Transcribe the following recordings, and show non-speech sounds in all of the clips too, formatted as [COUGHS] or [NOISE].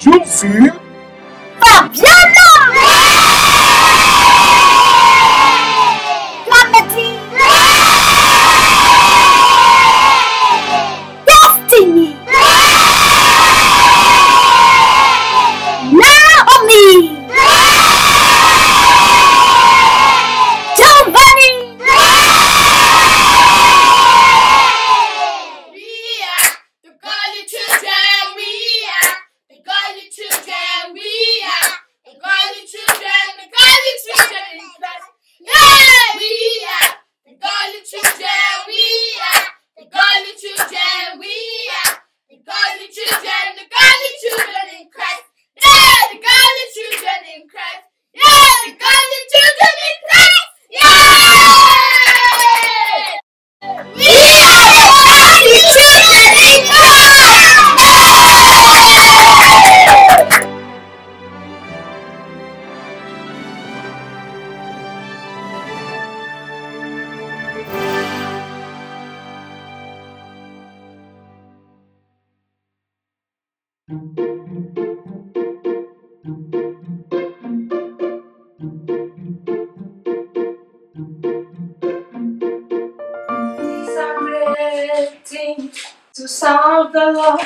Chelsea to serve the Lord.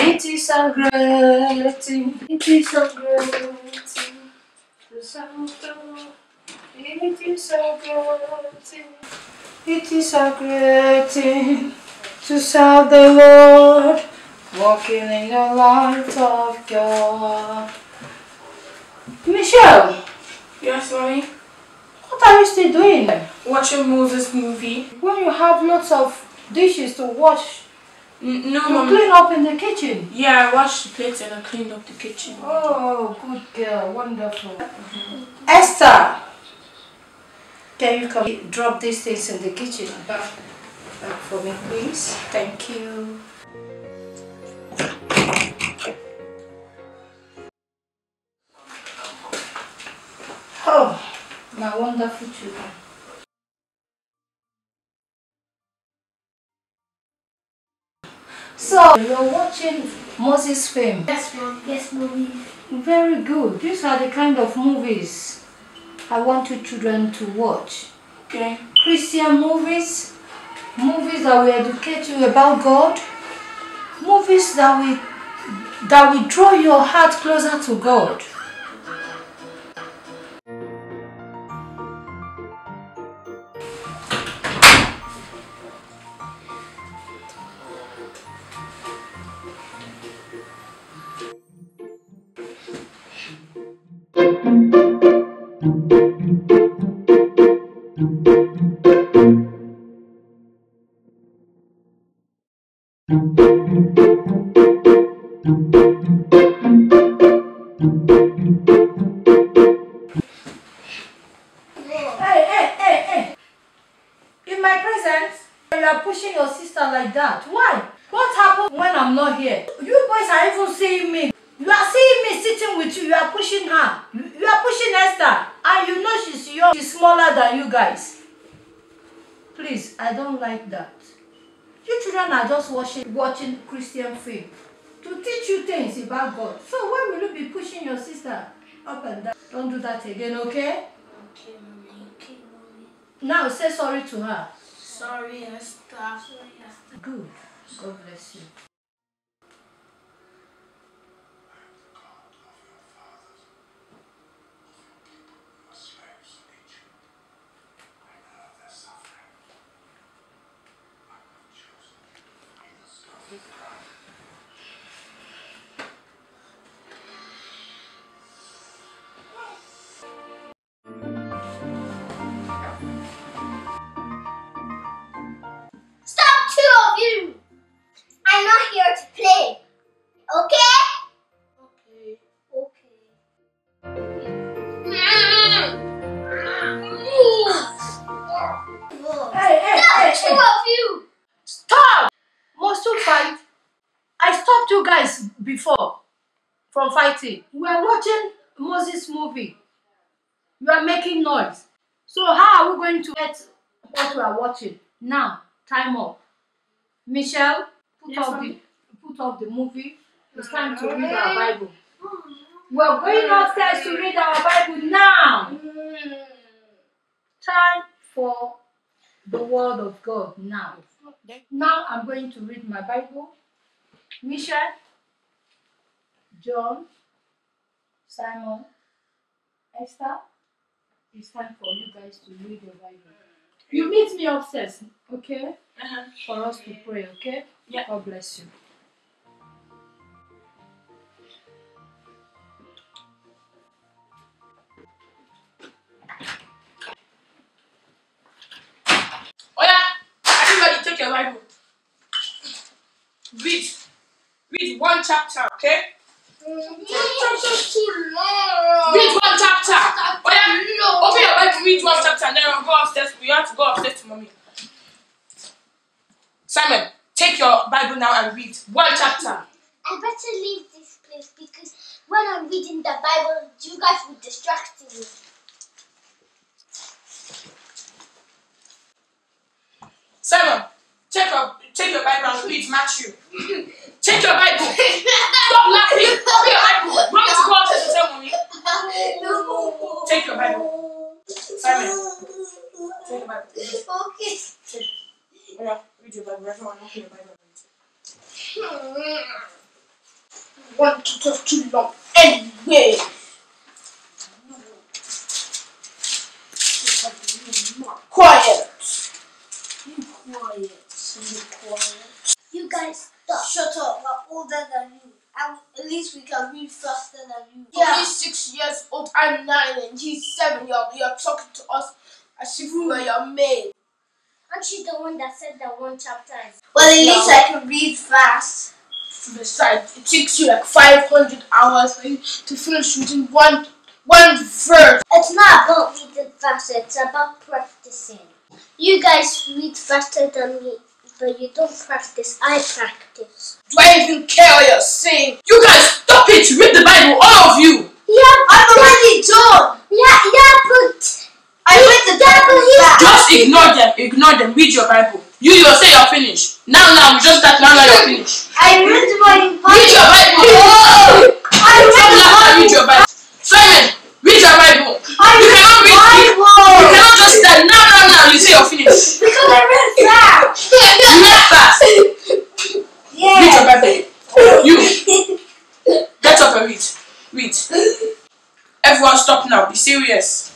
It is a great thing. It is a great thing to serve the Lord. It is a great thing. It is a great thing to serve the Lord. Walking in the light of God. Michelle, Yes, mommy. what are you still doing? Watching Moses movie. When you have lots of dishes to wash, N- no, to clean up in the kitchen. Yeah, I washed the plates and I cleaned up the kitchen. Oh, good girl, wonderful. Mm-hmm. Esther, can you come drop these things in the kitchen back, back for me, please? Thank you. Oh, my wonderful children. So, you're watching Moses film. Yes, mom. Yes, mommy. Very good. These are the kind of movies I want you children to watch. Okay. Christian movies, movies that will educate you about God, movies that will that will draw your heart closer to God. Watching, watching Christian film to teach you things about God. So why will you be pushing your sister up and down? Don't do that again, okay? Okay, mommy. Okay, mommy. Now say sorry to her. Sorry, Esther. Sorry, Esther. Good. God bless you. We are watching Moses movie. You are making noise. So how are we going to get what we are watching? Now, time up. Michelle, put Yes, up the put up the movie It's time to read our Bible. We're going upstairs to read our Bible now. Time for the Word of God now. Now I'm going to read my Bible. Michelle, John, Simon, Esther, it's time for you guys to read your Bible. You meet me upstairs, okay? Uh-huh. For us to pray, okay? Yeah. God bless you. Oh yeah, everybody take your Bible. Read. Read one chapter, okay? Chapter's too long. Read one chapter. Oh yeah, open your Bible, read one chapter, and then I'll go upstairs. We have to go upstairs to mommy. Simon, take your Bible now and read one chapter. I better leave this place because when I'm reading the Bible, you guys will distract me. Simon, take your take your Bible and read Matthew. [COUGHS] take your Bible. Stop laughing. Open your Bible. Want me to go upstairs to tell mommy? Take your Bible. Simon, take your Bible. Okay. Take. Oh yeah, read your Bible. Everyone, open your Bible. and read. One chapter's too long. Anyway. Quiet. You quiet. You quiet. You guys stop. Shut up. We're older than you. And at least we can read faster than you. Yeah. He's six years old. I'm nine, and he's seven. You're, you're talking to us as if we were your maid. Aren't you the one that said that one chapter is Well, at least I can read fast. Besides, it takes you like 500 hours for you to finish reading one one verse. It's not about reading faster, it's about practicing. You guys read faster than me, but you don't practice. I practice. Do I even care what you're saying? You guys, stop it! Read the Bible, all of you! Yeah, I'm already done. yeah, yeah, but I read the but he's Just ignore them, ignore them, read your Bible. You, you'll say you're finished. Now, now, we just start now, now you're finished. I read my Read your Bible! I Stop laughing, read your Bible. Simon, read your Bible. I read read. You Bible. cannot just start now, now, now, you say you're finished. [LAUGHS] Because I read fast. [LAUGHS] You read fast. Read your Bible. You, [LAUGHS] get up and read. Read. Everyone stop now, be serious.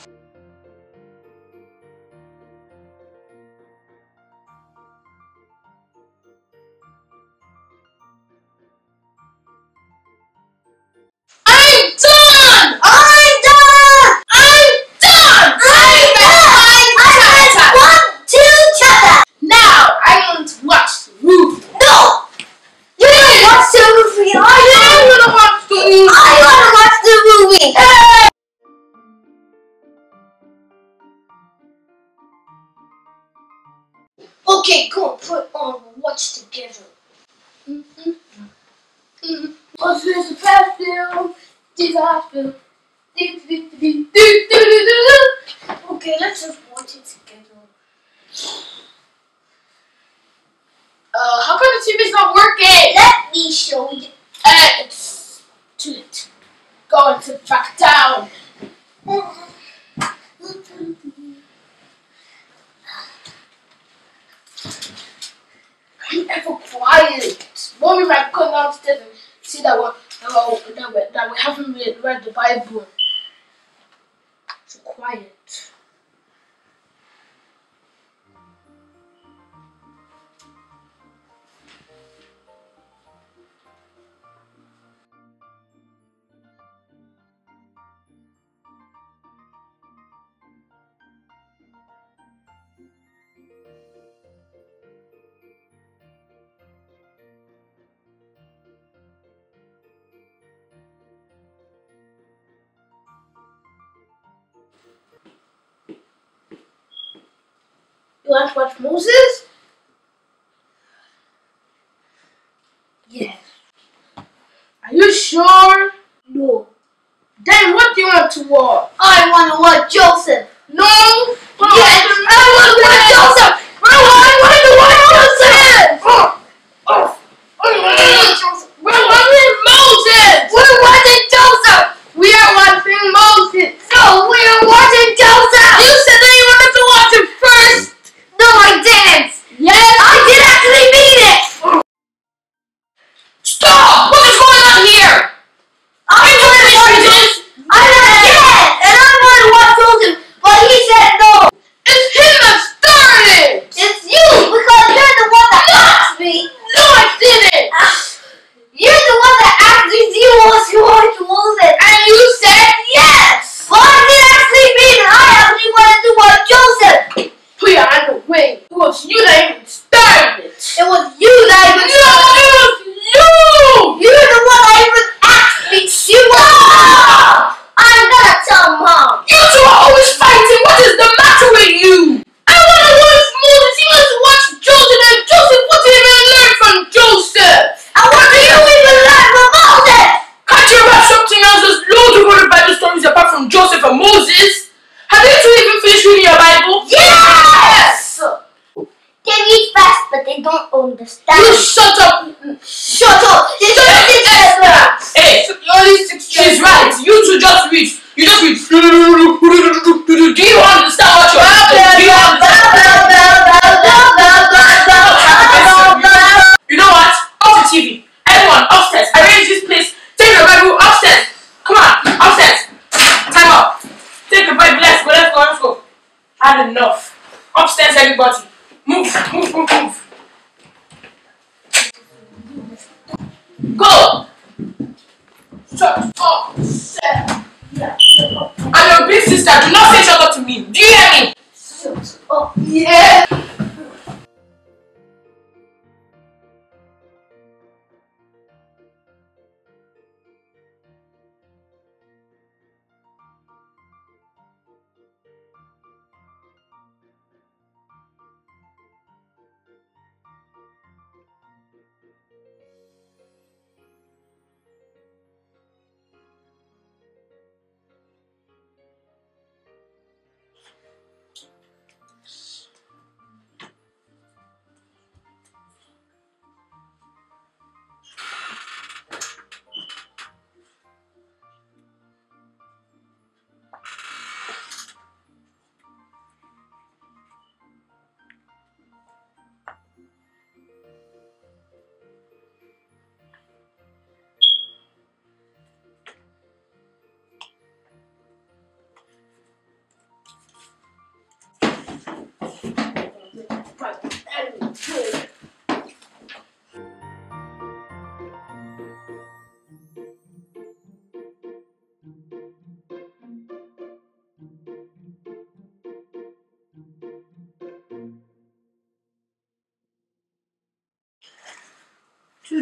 I'm done! I'm Okay, let's just watch it together. Uh, how come the TV's not working? Let me show you. Uh, it's too late. Go sit back down. I'm ever quiet. Mommy might come downstairs and see that we that we that we, that we read the Bible. Want watch Moses? Yes. Are you sure? No. Then what do you want to watch? I want to watch Joseph.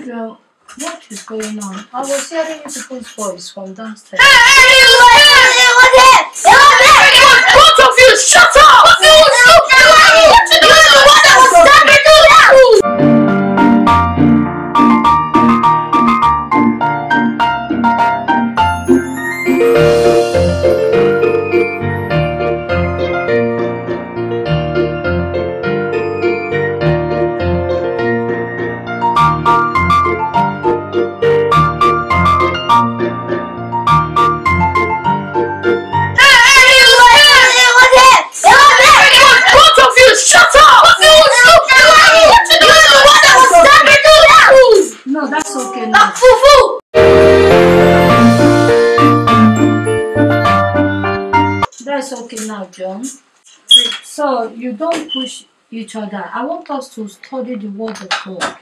Children, what is going on? I was hearing you people's voice from downstairs. Both of you, shut up! What you What you doing? The one that was stabbing each other. I want us to study the word of God.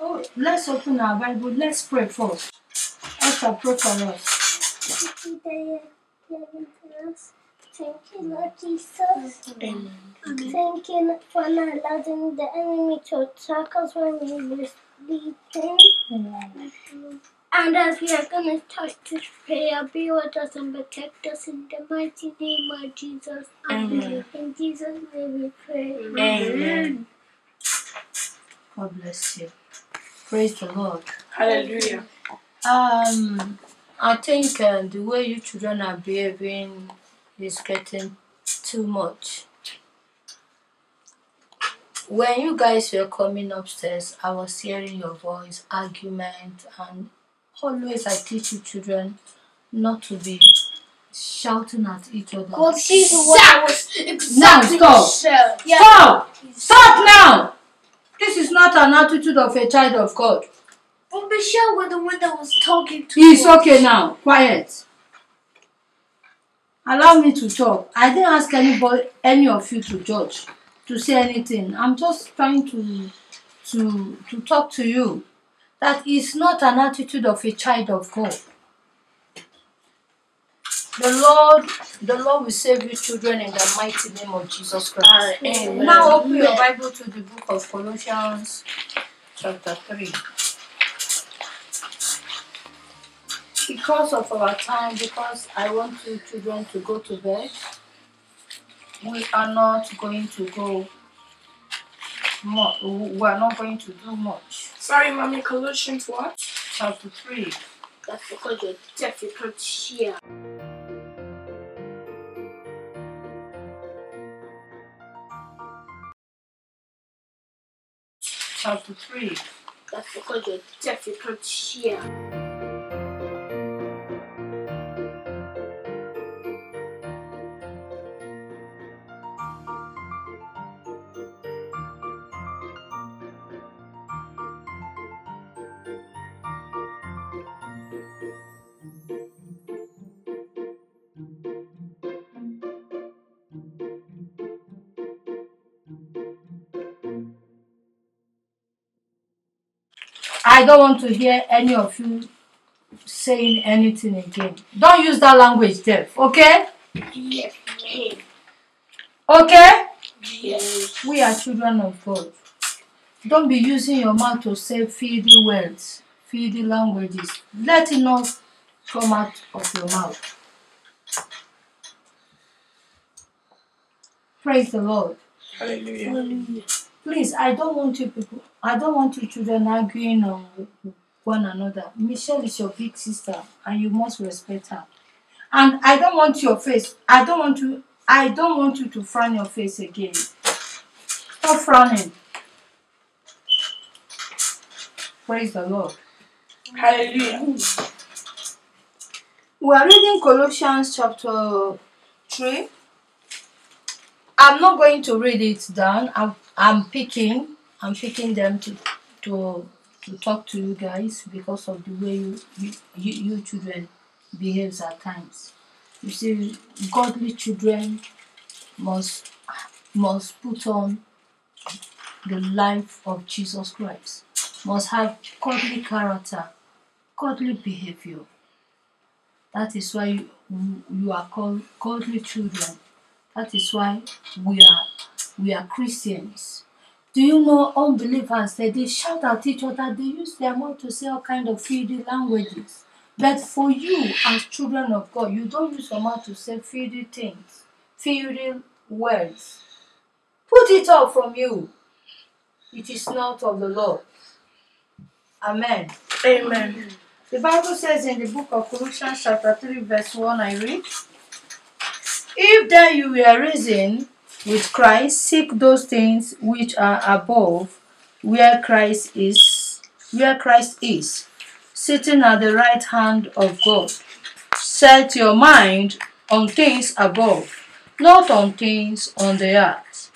Oh, let's open our Bible. Let's pray first. Esther, pray for us. Thank you, Lord Jesus. Thank you for not allowing the enemy to attack us when we were sleeping. And as we are going to touch this prayer, be with us and protect us in the mighty name of Jesus. Amen. In Jesus' name we pray. Amen. God bless you. Praise the Lord. Hallelujah. Um, I think uh, the way you children are behaving is getting too much. When you guys were coming upstairs, I was hearing your voice, argument, and always I teach you children not to be shouting at each other. God, she's one that was Exactly stop. what she said. Stop! Stop now! This is not an attitude of a child of God. But Michelle was the one that was talking to It's us. okay now. Quiet. Allow me to talk. I didn't ask anybody, any of you to judge, to say anything. I'm just trying to, to, to talk to you. That is not an attitude of a child of God. The Lord, the Lord will save you children in the mighty name of Jesus Christ. Amen. Now open your Bible to the book of Colossians, chapter 3. Because of our time, because I want you children to go to bed, we are not going to go more, we are not going to do much. Sorry, mommy. Colossians what? Chapter 3. That's because you're deaf, you can't hear. Chapter 3. That's because you're deaf, you I don't want to hear any of you saying anything again. Don't use that language, Dev. Okay? Yes. Okay? Yes. We are children of God. Don't be using your mouth to say filthy words, filthy languages. Let it not come out of your mouth. Praise the Lord. Hallelujah. Hallelujah. Please, I don't want you people, I don't want you children arguing on one another. Michelle is your big sister and you must respect her. And I don't want your face, I don't want you, I don't want you to frown your face again. Stop frowning. Praise the Lord. Hallelujah. We are reading Colossians chapter 3. I'm not going to read it down. I'm, I'm picking, I'm picking them to, to, to talk to you guys because of the way you, you, you, you children behaves at times. You see, godly children must must put on the life of Jesus Christ, must have godly character, godly behavior. That is why you, you are called godly children. That is why we are we are Christians. Do you know unbelievers that they shout at each other, they use their mouth to say all kind of filthy languages. But for you as children of God, you don't use your mouth to say filthy things, filthy words. Put it off from you. It is not of the Lord. Amen. Amen. The Bible says in the book of Colossians, chapter 3, verse 1, I read, If then you were risen with Christ, seek those things which are above, where Christ is, where Christ is, sitting at the right hand of God. Set your mind on things above, not on things on the earth.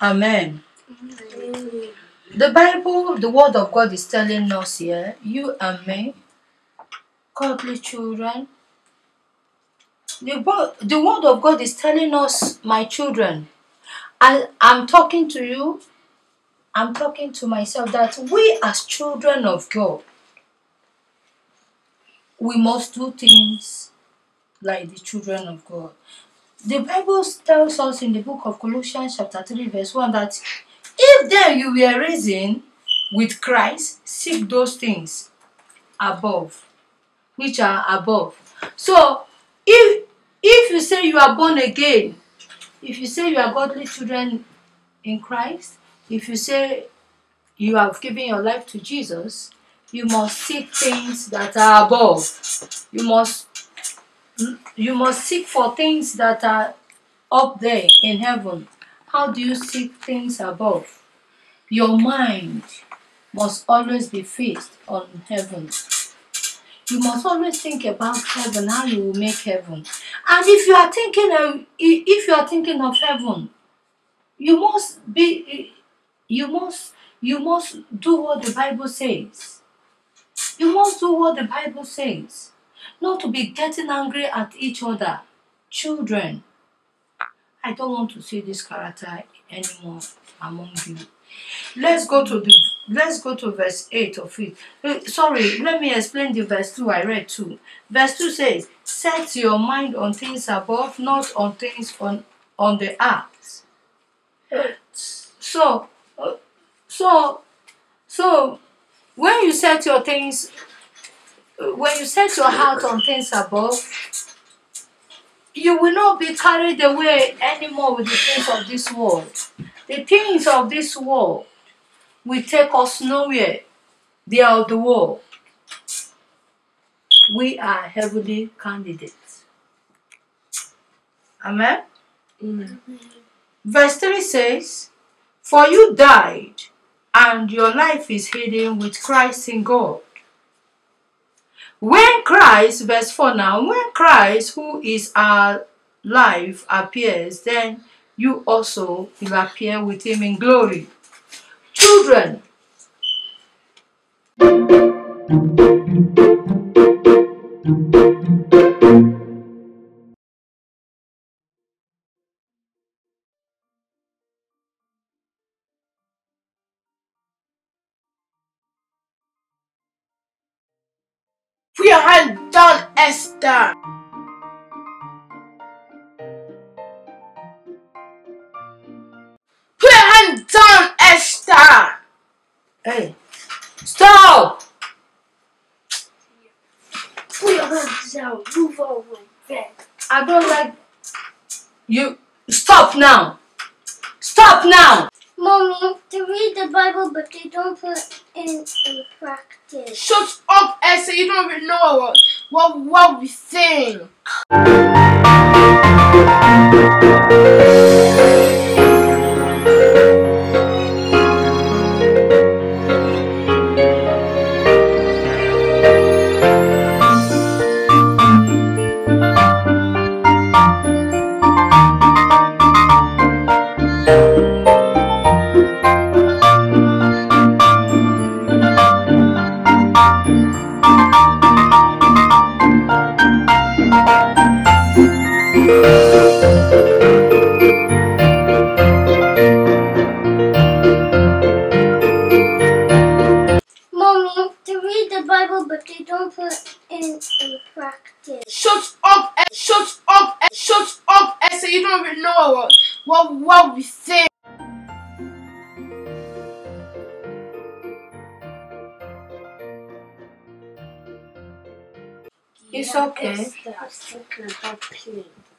Amen. The Bible, the Word of God is telling us here, you and me, godly children. The, the word of God is telling us, my children, I, I'm talking to you, I'm talking to myself that we as children of God, we must do things like the children of God. The Bible tells us in the book of Colossians, chapter 3, verse 1, that if then you were risen with Christ, seek those things above which are above. So if if you say you are born again, if you say you are godly children in Christ, if you say you have given your life to Jesus, you must seek things that are above. You must hmm, you must seek for things that are up there in heaven. How do you seek things above? Your mind must always be fixed on heaven. You must always think about heaven, how you will make heaven. And if you are thinking of, if you are thinking of heaven, you must be you must you must do what the Bible says. You must do what the Bible says. Not to be getting angry at each other. Children, I don't want to see this character anymore among you. Let's go to the let's go to verse 8 of it. Uh, Sorry, let me explain the verse 2 I read too. Verse 2 says, Set your mind on things above, not on things on, on the earth. So, uh, so, so, when you set your things, uh, when you set your heart on things above, you will not be carried away anymore with the things of this world. The things of this world will take us nowhere. They are of the world. We are heavenly candidates. Amen. Verse 3 says, For you died, and your life is hidden with Christ in God. When Christ, verse 4 now, when Christ, who is our life, appears, then you also will appear with him in glory. Children, We are done, Esther! You. Stop now! Stop now! Mommy, they read the Bible, but they don't put it in, in practice. Shut up, Esther. You don't even know what what, what we sing. Up, E- shut up, E- shut up, eh, Esther. You don't even know what what, what we say. It's okay.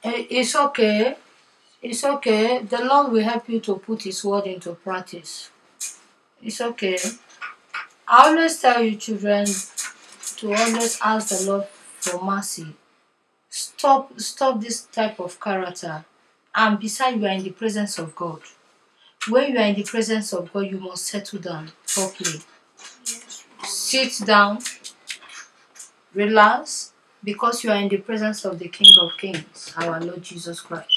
Eh, It's okay. It's okay. The Lord will help you to put His word into practice. It's okay. I always tell you, children, to always ask the Lord for mercy. Stop, stop this type of character. And besides, you are in the presence of God. When you are in the presence of God, you must settle down properly. Sit down, relax, because you are in the presence of the King of Kings, our Lord Jesus Christ.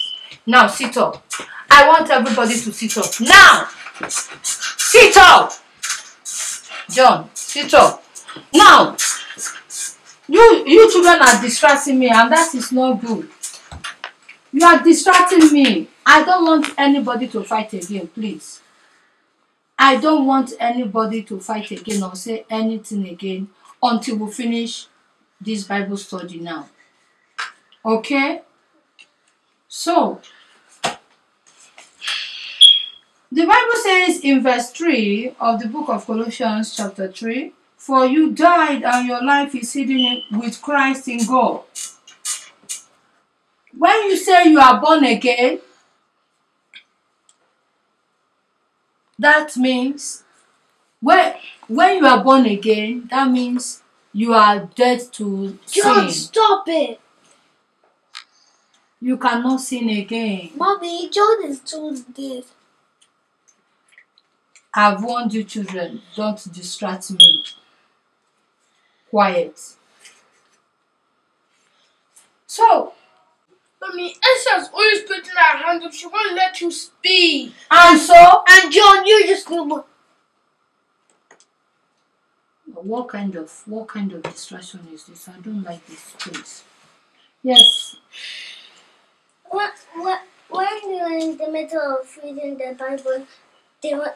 Now sit up. I want everybody to sit up. Now! Sit up! John, sit up. Now! You you children are distracting me and that is not good. You are distracting me. I don't want anybody to fight again, please. I don't want anybody to fight again or say anything again until we finish this Bible study now. Okay? So, the Bible says in verse 3 of the book of Colossians, chapter 3 For you died, and your life is hidden with Christ in God. When you say you are born again, that means when, when you are born again, that means you are dead to John, sin. stop it! You cannot sin again. Mommy, John is doing this. I've warned you, children, don't distract me. Quiet. So, Mommy, Esther's always putting her hand up. She won't let you speak. and so, And John, you just go. what kind of what kind of distraction is this? I don't like this, please. Yes, What, what, when we were in the middle of reading the Bible, they were,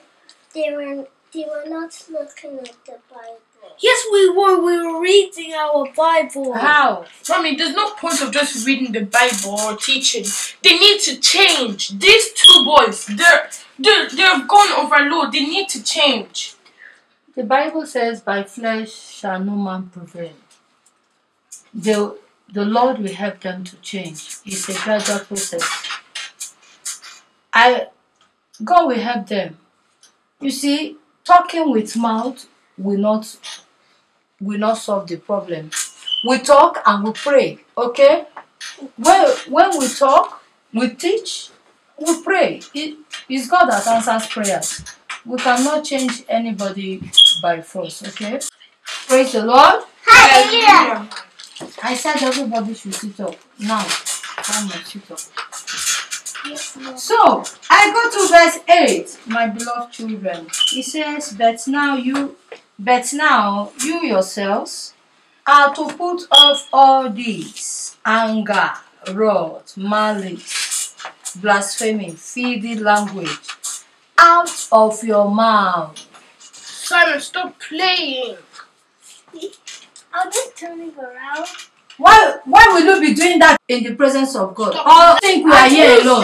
they were, they were not looking at the Bible. Yes, we were. We were reading our Bible. how? Mommy, there's no point of just reading the Bible or teaching. They need to change. These two boys, they're they're they're gone overload. They need to change. The Bible says, "By flesh shall no man prevail." The the Lord will help them to change. It's a gradual process. I God will help them. You see, talking with mouth will not will not solve the problem. We talk and we pray, okay? When when we talk, we teach, we pray. It, it's God that answers prayers. We cannot change anybody by force, okay? Praise the Lord. Hallelujah. I said everybody should sit up. Now, come and sit up. So I go to verse 8, my beloved children. It says, But now you but now you yourselves are to put off all these anger, wrath, malice, blasphemy, filthy language out of your mouth. Simon, stop playing. I'm just turning around. Why why will you be doing that in the presence of God? Or oh, think we are here alone?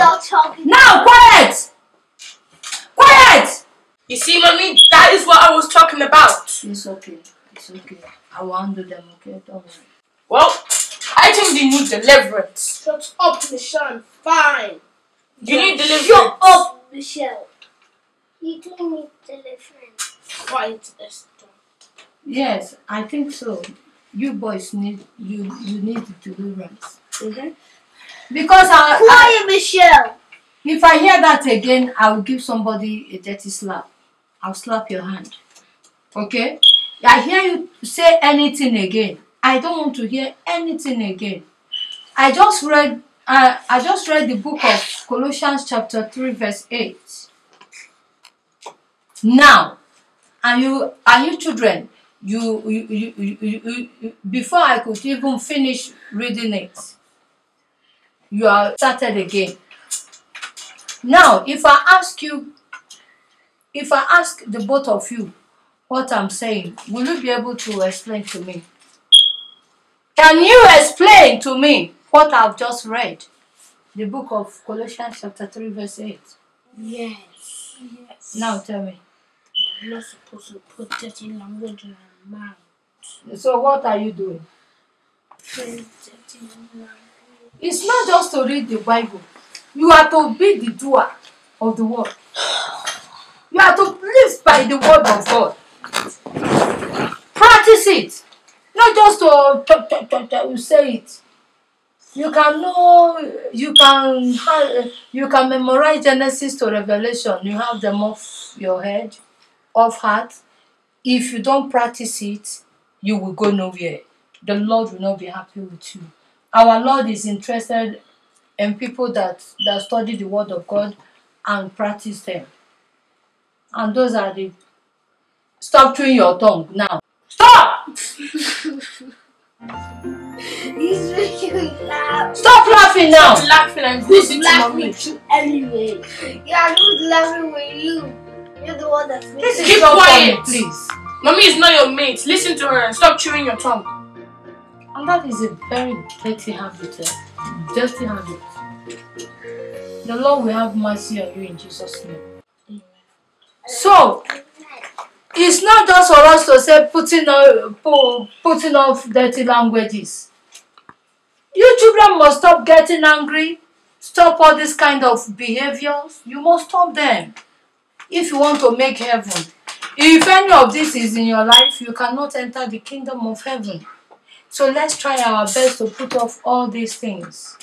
Now quiet! Quiet! You see, mommy, that is what I was talking about. It's okay. It's okay. I will handle them, okay? Don't worry. Well, I think they need deliverance. Shut up, Michelle. Fine. You need deliverance. Shut up, Michelle. You do need deliverance. Quiet, Esther. Yes, I think so. You boys need you you need deliverance. Mm-hmm. Because I, I Quiet, Michelle. if I hear that again, I will give somebody a dirty slap. I'll slap your hand. Okay? I hear you say anything again. I don't want to hear anything again. I just read uh, I just read the book of Colossians chapter 3 verse 8. Now, and you are you children, you you, you, you, you, you before I could even finish reading it, you are started again. Now, if I ask you, if I ask the both of you what I'm saying, will you be able to explain to me? Can you explain to me what I've just read? The book of Colossians chapter 3 verse 8. Yes. Yes. Now tell me. You're not supposed to put dirty language in our mouth. So what are you doing? Put dirty language. It's not just to read the Bible. You are to be the doer of the word. You are to live by the word of God. Practice it. Not just to, to, to, to, to say it. You can know, you can ha- you can memorize Genesis to Revelation. You have them off your head, off heart. If you don't practice it, you will go nowhere. The Lord will not be happy with you. Our Lord is interested in people that, that study the Word of God and practice them. And those are the stop chewing your tongue now. Stop! [LAUGHS] He's making me laugh. Stop laughing now! Stop laughing and Who's listen to laughing mommy. with you anyway? Yeah, who's laughing with you? You're the one that's making This is Keep not funny, quiet. please. Mommy is not your mate. Listen to her and stop chewing your tongue. And that is a very dirty habit. Eh? Dirty habit. The Lord will have mercy on you in Jesus' name. So, it's not just for us to say putting pu- putting off dirty languages. You children must stop getting angry. Stop all this kind of behaviors. You must stop them if you want to make heaven. If any of this is in your life, you cannot enter the kingdom of heaven. So let's try our best to put off all these things.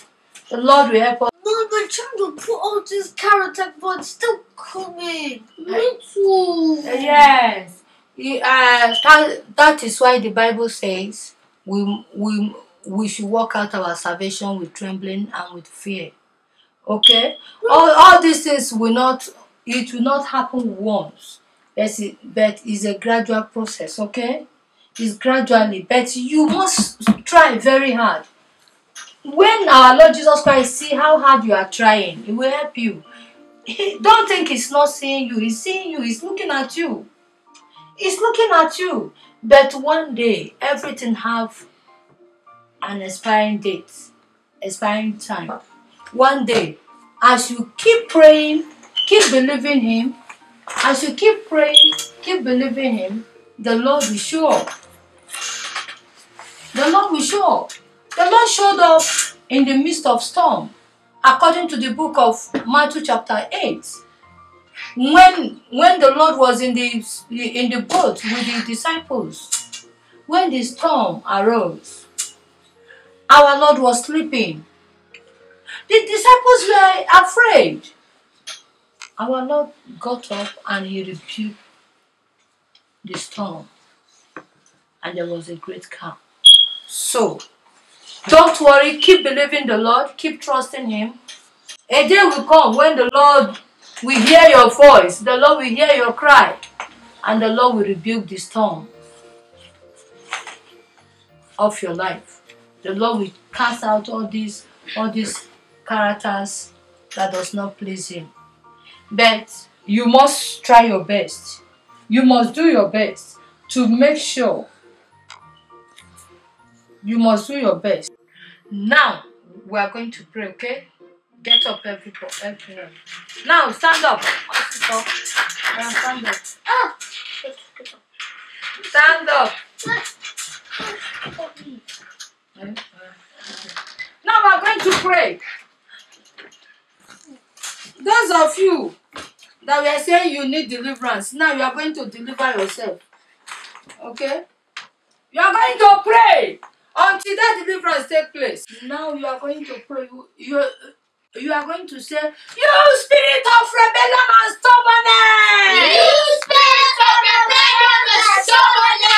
The Lord will help us. Trying to put all this carrot attack, but it's still coming. Me too. Yes. Uh, that, that is why the Bible says we, we, we should work out our salvation with trembling and with fear. Okay? All, all these things will not, it will not happen once. It, but it's a gradual process, okay? It's gradually, but you must try very hard. When our Lord Jesus Christ see how hard you are trying, He will help you. Don't think He's not seeing you. He's seeing you. He's looking at you. He's looking at you. But one day, everything have an expiring date, expiring time. One day, as you keep praying, keep believing Him, as you keep praying, keep believing Him, the Lord will show up. The Lord will show up. The Lord showed up in the midst of storm, according to the book of Matthew chapter 8. When when the Lord was in the in the boat with the disciples, when the storm arose, our Lord was sleeping. The disciples were afraid. Our Lord got up and he rebuked the storm, and there was a great calm. So, don't worry, keep believing the Lord, keep trusting Him. A day will come when the Lord will hear your voice, the Lord will hear your cry, and the Lord will rebuke the storm of your life. The Lord will cast out all these all these characters that does not please Him. But you must try your best. You must do your best to make sure You must do your best. Now we are going to pray, okay? Get up, everybody. everyone. Now stand up. Stand up. Ah! Stand up. Now we are going to pray. Those of you that were saying you need deliverance, now you are going to deliver yourself. Okay? You are going to pray until that deliverance take place. Now you are going to pray. You, you, you are going to say, You spirit of rebellion and stubbornness! You spirit of rebellion and stubbornness,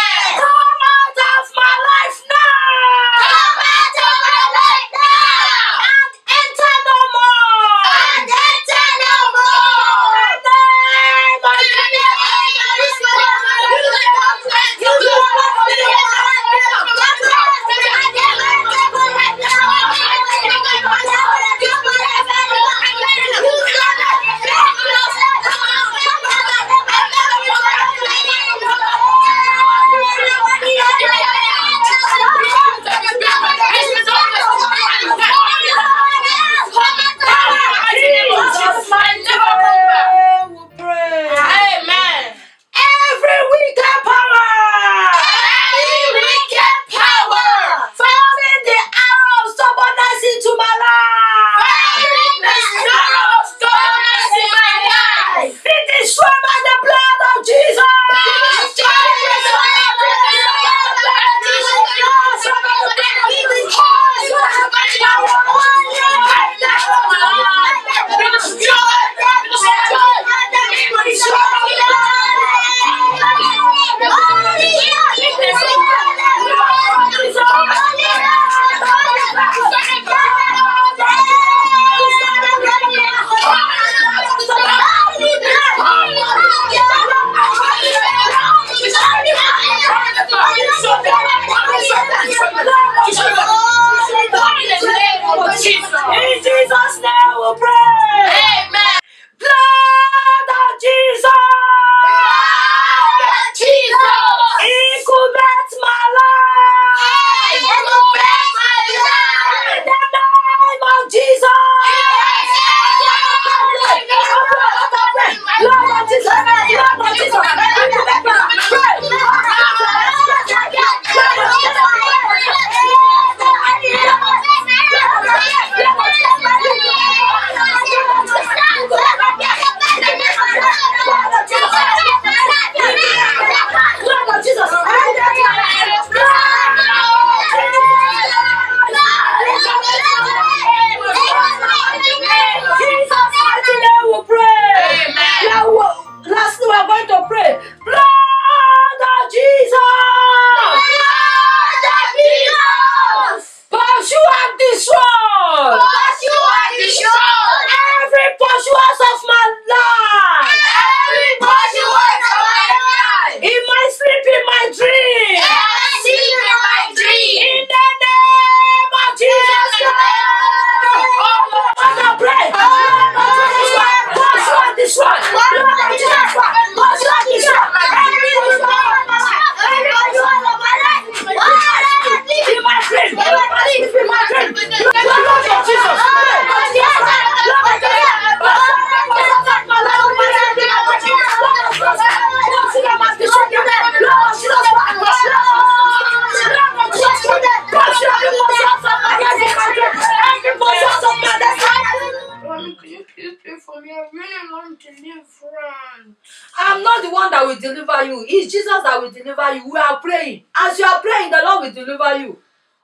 that will deliver you. We are praying. As you are praying, the Lord will deliver you.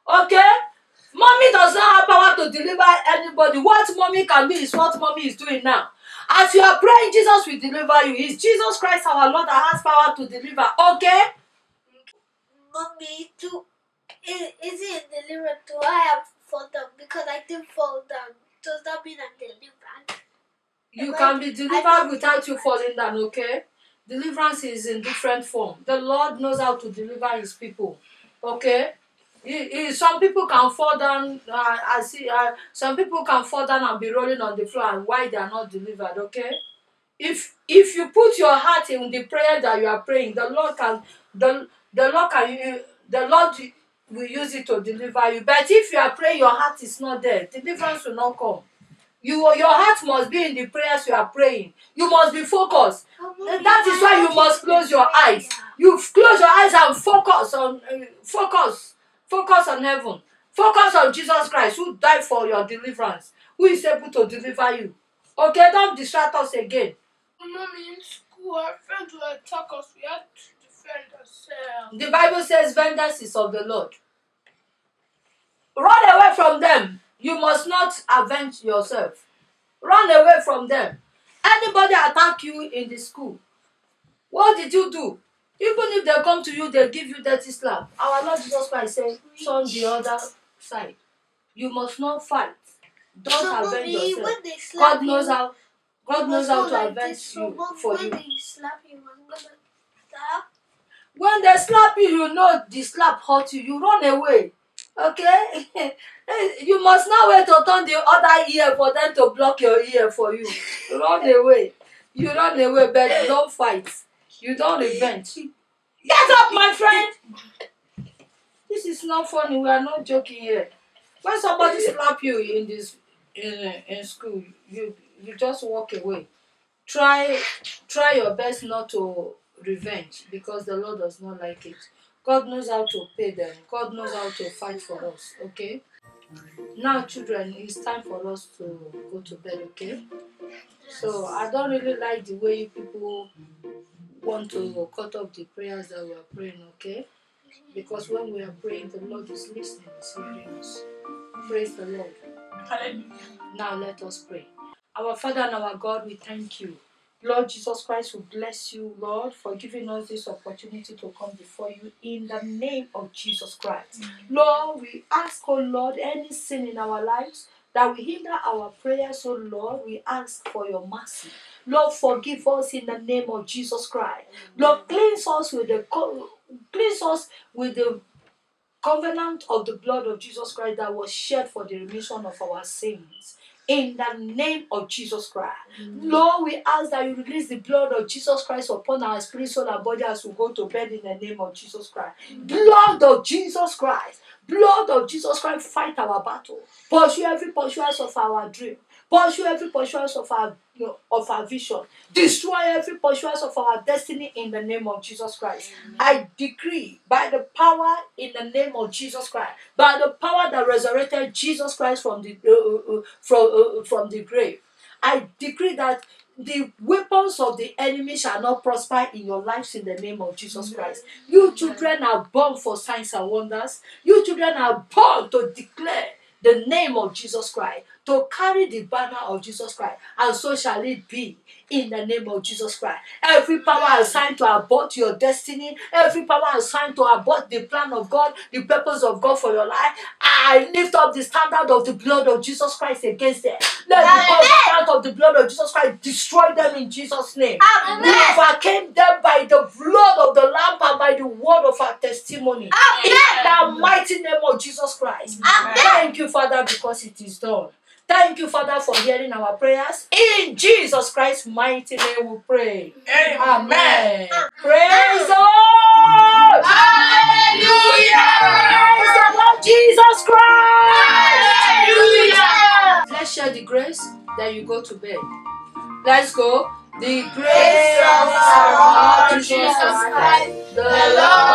Okay? Mommy does not have power to deliver anybody. What mommy can do is what mommy is doing now. As you are praying, Jesus will deliver you. It's Jesus Christ our Lord that has power to deliver. Okay? Mommy, do is, is it delivered? Do I have to fall down because I didn't fall down? Does that mean I'm delivered? You Like, can be delivered without you falling down, okay? Deliverance is in different form. The Lord knows how to deliver his people. Okay? He- he- some people can fall down. Uh, I see. Uh, some people can fall down and be rolling on the floor, and why they are not delivered. Okay? If if you put your heart in the prayer that you are praying, the Lord can the the Lord can the Lord will use it to deliver you. But if you are praying, your heart is not there, deliverance will not come. You, your heart must be in the prayers you are praying. You must be focused. That is why you must close your eyes. You close your eyes and focus on uh, focus, focus on heaven. Focus on Jesus Christ who died for your deliverance, who is able to deliver you. Okay, don't distract us again. Mommy, in school, our friends will attack us. We have to defend ourselves. The Bible says vengeance is of the Lord. Run away from them. You must not avenge yourself. Run away from them. Anybody attack you in the school, what did you do? Even if they come to you, they give you dirty slap. Our Lord Jesus Christ said, turn the other side. You must not fight. Don't avenge yourself. when they slap God knows you, how God knows how to like avenge this, so you when- for when you. they slap you, I'm gonna stop. When they slap you, you know the slap hurt you. You run away. Okay? [LAUGHS] you must not wait to turn the other ear for them to block your ear for you. Run [LAUGHS] away. You run away, but you don't fight. You don't revenge. Get up, my friend! This is not funny. We are not joking here. When somebody slap you in this in in school, you you just walk away. Try try your best not to revenge because the Lord does not like it. God knows how to pay them. God knows how to fight for us. Okay. Now, children, it's time for us to go to bed. Okay. So I don't really like the way people want to cut off the prayers that we are praying. Okay. Because when we are praying, the Lord is listening, is hearing us. Praise the Lord. Hallelujah. Now let us pray. Our Father and our God, we thank you. Lord Jesus Christ, we bless you, Lord, for giving us this opportunity to come before you in the name of Jesus Christ. Lord, we ask, oh Lord, any sin in our lives that will hinder our prayers, oh Lord, we ask for your mercy. Lord, forgive us in the name of Jesus Christ. Lord, cleanse us with the cleanse us with the covenant of the blood of Jesus Christ that was shed for the remission of our sins. In the name of Jesus Christ. Mm. Lord, we ask that you release the blood of Jesus Christ upon our spirit, soul, and body as we go to bed in the name of Jesus Christ. Mm. Blood of Jesus Christ. Blood of Jesus Christ, fight our battle. Pursue every pursuance of our dream. Pursue every pursuance of our you know, of our vision. Destroy every pursuance of our destiny in the name of Jesus Christ. I decree by the power in the name of Jesus Christ, by the power that resurrected Jesus Christ from the uh, uh, uh, from uh, from the grave. I decree that the weapons of the enemy shall not prosper in your lives in the name of Jesus Christ. You children are born for signs and wonders. You children are born to declare the name of Jesus Christ, to carry the banner of Jesus Christ, and so shall it be in the name of Jesus Christ. Every power assigned to abort your destiny, every power assigned to abort the plan of God, the purpose of God for your life, I lift up the standard of the blood of Jesus Christ against them. Let the covenant of the blood of Jesus Christ destroy them in Jesus' name. We overcame them by the blood of the Lamb and by the word of our testimony. In the mighty name of Jesus Christ. Thank you, Father, because it is done. Thank you, Father, for hearing our prayers. In Jesus Christ's mighty name we pray. Amen. Praise the Lord. Hallelujah. Praise the Lord Jesus Christ. Hallelujah. Let's share the grace, then you go to bed. Let's go. The grace of our Lord Jesus Christ, the love of God, and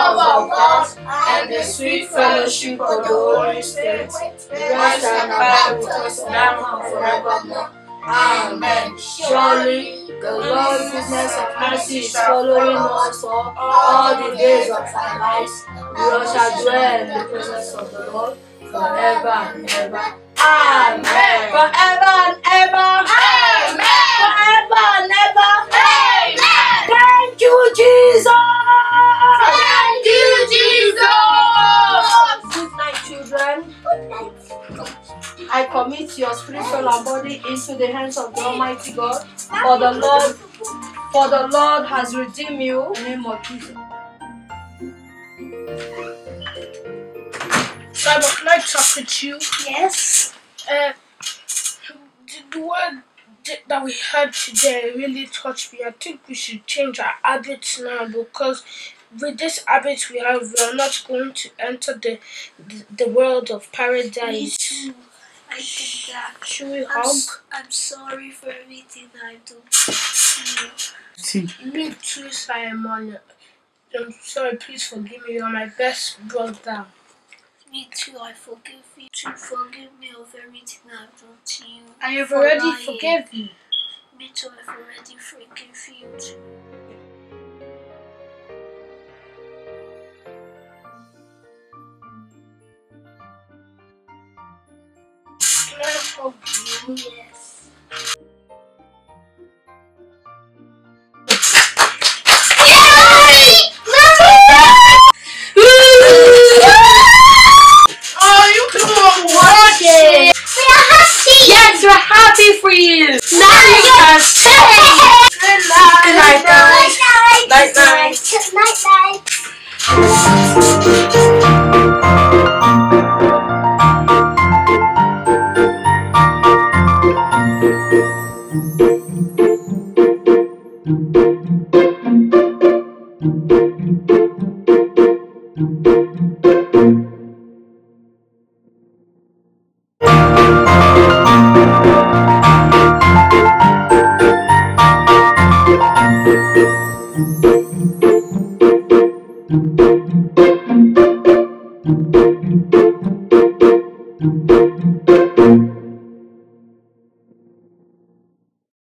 the sweet fellowship of the Holy Spirit rest and abide with us now and forevermore. Amen. Surely the Lord's goodness and mercy is following us all, all the days of our lives. We shall dwell in the presence of the Lord forever and ever. Amen. Forever and ever. Amen. Forever and ever. Amen. Thank you, Jesus. I commit your spiritual and body into the hands of the Almighty God. For the Lord, for the Lord has redeemed you. In the name of Jesus. Can I talk with you? Yes. Uh, the, word that we heard today really touched me. I think we should change our habits now because with this habit we have, we are not going to enter the the, the world of Me paradise. Too. I think that. Should we I'm, hug? s- I'm sorry for everything I've done to you. See, Me too, Simon. I'm sorry, please forgive me. You're my best brother. Me too, I forgive you. To forgive me of everything I've done to you. I have For already forgiven you. Me too, I've already forgive you